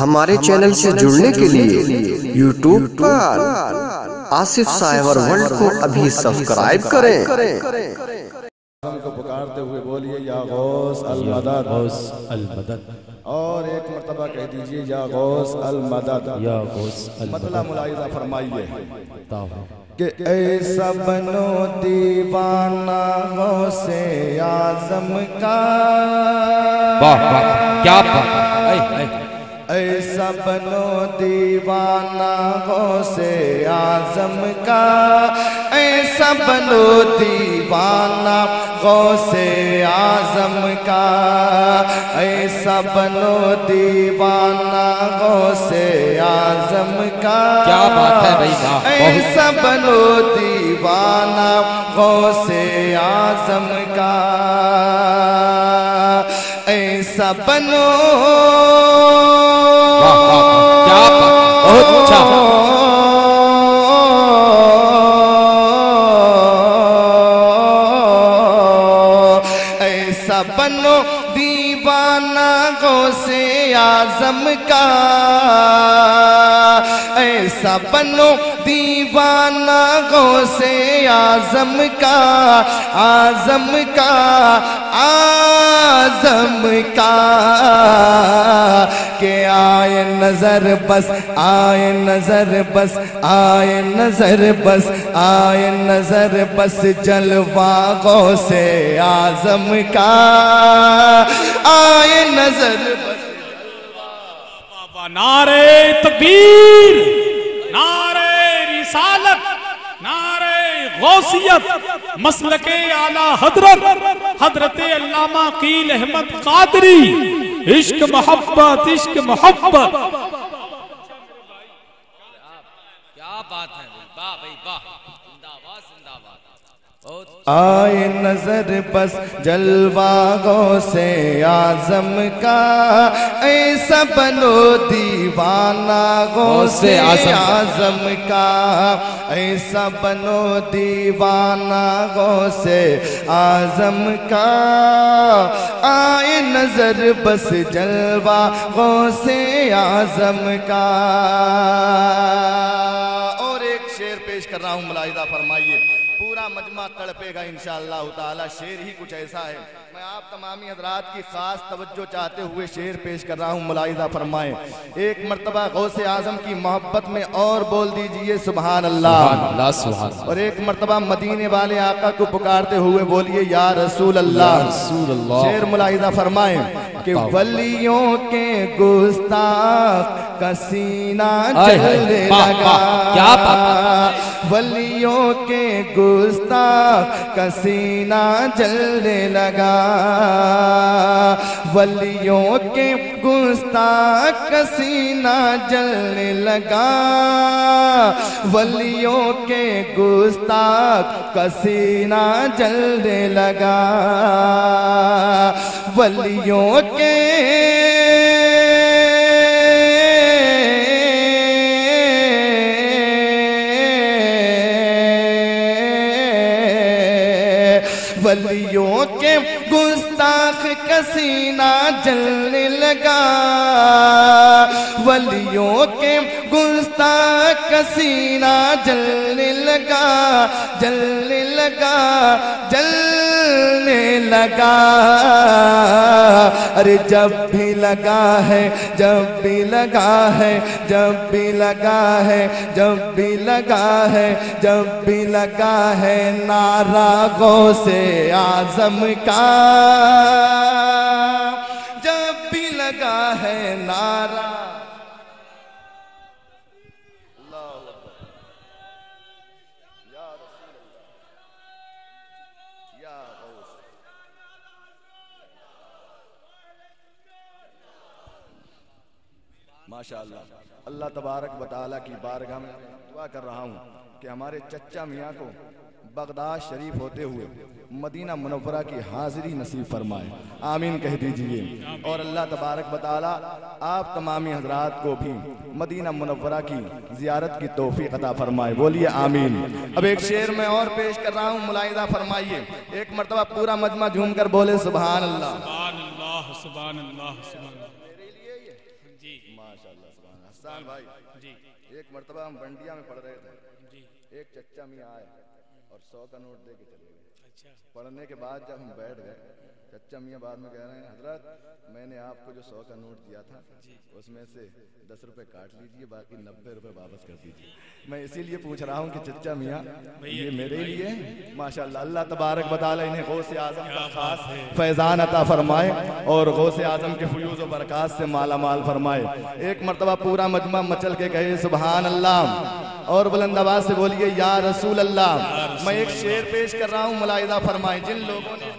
ہمارے چینل سے جڑنے کے لیے یوٹیوب پر آصف سائیور ورلڈ کو ابھی سبسکرائب کریں۔ کو پکارتے ہوئے بولیے یا غوث المدد۔ غوث المدد۔ اور ایک مرتبہ کہہ دیجیے یا غوث المدد۔ یا غوث المدد۔ ملاحظہ فرمائیے۔ کہ ایسا بنو دیوانہ غوث اعظم کا واہ واہ کیا بات۔ اے اے۔ ایسا بنو دیوانہ غوث اعظم کا۔ ایسا بنو دیوانہ غوث اعظم کا۔ ایسا بنو دیوانہ غوث اعظم کا۔ کیا بات ہے بھائی ایسا بنو دیوانہ غوث اعظم کا۔ بنو۔ کیا بہت اچھا۔ دیوانہ غوث اعظم کا۔ ایسا بنو دیوانہ غوث اعظم کا اعظم کا اعظم کا۔ کہ آئے نظر بس، آئے نظر بس، آئے نظر بس، آئے نظر بس جلوہ غوث اعظم کا۔ نظر بابا نعرے تکبیر نعرے رسالت نعرے غوثیت مسلک اعلی حضرت حضرت علامہ قیل احمد قادری عشق محبت عشق محبت۔ کیا بات ہے واہ بھائی واہ۔ آئے نظر بس جلوہ غوث اعظم کا ایسا بنو دیوانہ غوث اعظم۔ کا ایسا بنو دیوانہ غوث اعظم کا۔ آئے نظر بس جلوہ غوث اعظم کا۔ اور ایک شعر پیش کر رہا ہوں ملاحظہ فرمائیے۔ مجمع تڑپے گا انشاءاللہ تعالی شعر ہی کچھ ایسا ہے۔ میں آپ تمامی حضرات کی خاص توجہ چاہتے ہوئے شعر پیش کر رہا ہوں ملاحظہ فرمائیں۔ ایک مرتبہ غوث اعظم کی محبت میں اور بول دیجیے سبحان اللہ سبحان اللہ سبحان اللہ اور ایک مرتبہ مدینے والے آقا کو پکارتے ہوئے بولیے یا رسول اللہ۔ رسول اللہ۔ شعر ملاحظہ فرمائیں۔ کہ ولیوں کے گستاخ کا سینہ واہ، لگا ولیوں کے گستاخ کا سینہ جلنے لگا۔ ولیوں کے گستاخ کا سینہ جلنے لگا۔ ولیوں کے گستاخ کا سینہ جلنے لگا۔ ولیوں کے ولیوں کے گستاخ کا سینہ جلنے لگا۔ ولیوں کے گستاخ کا سینہ جلنے لگا جلنے لگا جلنے لگا لگا ارے جب بھی لگا ہے، جب بھی لگا ہے، جب بھی لگا ہے، جب بھی لگا ہے، جب بھی لگا ہے، نعرہ سے آزم کا ماشاءاللہ، اللہ تبارک و تعالیٰ کی بارگاہ میں دعا کر رہا ہوں کہ ہمارے چچا میاں کو بغداد شریف ہوتے ہوئے مدینہ منورہ کی حاضری نصیب فرمائے۔ آمین، کہہ دیجیے۔ اور اللہ تبارک بطالہ آپ تمامی حضرات کو بھی مدینہ منورہ کی زیارت کی توفیق عطا فرمائے۔ بولیے آمین۔ اب ایک شعر میں اور پیش کر رہا ہوں، ملاحظہ فرمائیے۔ ایک مرتبہ پورا مجمع جھوم کر بولے، سبحان اللہ۔ سبحان اللہ سبحان اللہ سبحان اللہ۔ احسان بھائی جی۔ ایک مرتبہ ہم بنڈیا میں پڑھ رہے تھے۔ ایک چچا میاں آئے اور سو کا نوٹ دے کے چلے گئے۔ پڑھنے کے بعد جب ہم بیٹھ گئے چچا میاں بعد میں کہہ رہے ہیں حضرت میں نے آپ کو جو سو کا نوٹ دیا تھا اس میں سے دس روپے کاٹ لیجیے باقی نبے روپے واپس کر دیجیے میں اسی لیے پوچھ رہا ہوں کہ چچا میاں یہ میرے لیے؟ ماشاء اللہ اللہ تبارک بتعالی انہیں غوث اعظم کا خاص فیضان عطا فرمائے اور غوث اعظم کے فیوز و برکات سے مالا مال فرمائے۔ ایک مرتبہ پورا مجمع مچل کے کہے سبحان اللہ۔ اور بلند آواز سے بولیے یا رسول اللہ میں ایک شعر پیش کر رہا ہوں ملائدہ فرمائیں۔ جن لوگوں نے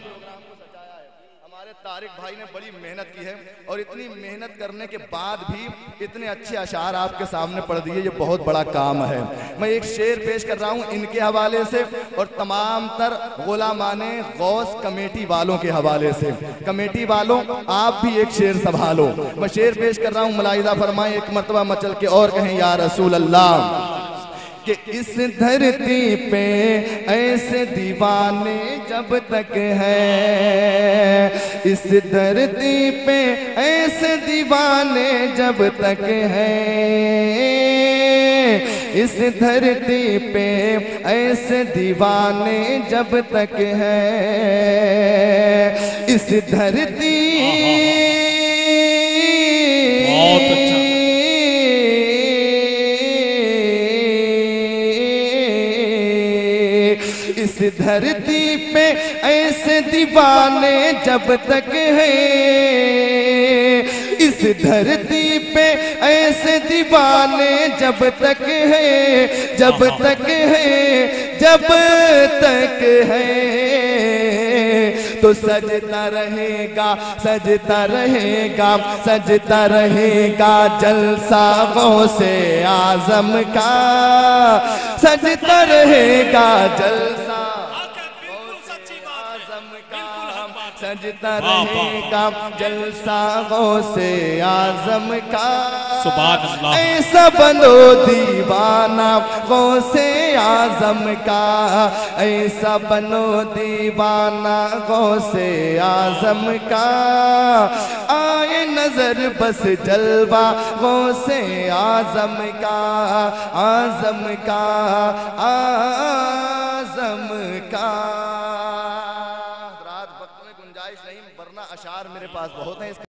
طارق بھائی نے بڑی محنت کی ہے اور اتنی محنت کرنے کے بعد بھی اتنے اچھے اشعار آپ کے سامنے پڑھ دیے یہ بہت بڑا کام ہے۔ میں ایک شعر پیش کر رہا ہوں ان کے حوالے سے اور تمام تر غلامان غوث کمیٹی والوں کے حوالے سے۔ کمیٹی والوں آپ بھی ایک شعر سنبھالو۔ میں شعر پیش کر رہا ہوں ملائزہ فرمائیں ایک مرتبہ مچل کے اور کہیں یا رسول اللہ کہ اس دھرتی پہ ایسے دیوانے جب تک ہے۔ اس دھرتی پہ ایسے دیوانے جب تک ہے۔ اس دھرتی پہ ایسے دیوانے جب تک ہے۔ اس دھرتی دھرتی پہ ایسے دیوانے جب تک ہیں اس دھرتی پہ ایسے دیوانے جب تک ہیں جب تک ہیں جب تک ہیں تو سجتا رہے گا، سجتا رہے گا، سجتا رہے گا جلسہ غوث آزم کا۔ سجتا رہے گا جلسہ سجتا رہے گا جلسہ سے آزم کا۔ سبحان اللہ ایسا بنو دیوانہ سے آزم کا۔ ایسا بنو دیوانہ سے آزم کا۔ آئے نظر بس جلوہ سے آزم کا۔ آزم کا آزم کا پاس بہت ہیں۔